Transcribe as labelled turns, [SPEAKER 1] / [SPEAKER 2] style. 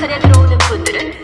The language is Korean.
[SPEAKER 1] 시선에 들어오는 분들은